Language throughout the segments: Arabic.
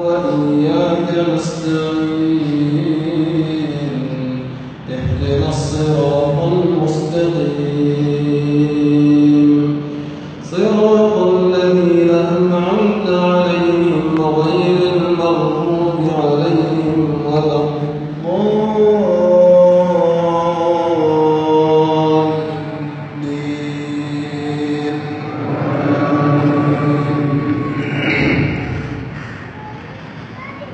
وإياك نستعين. اهدنا الصراط المستقيم. صراط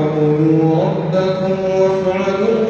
وقولوا ربكم وافعلوا